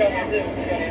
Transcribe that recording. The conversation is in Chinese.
个还是四个人？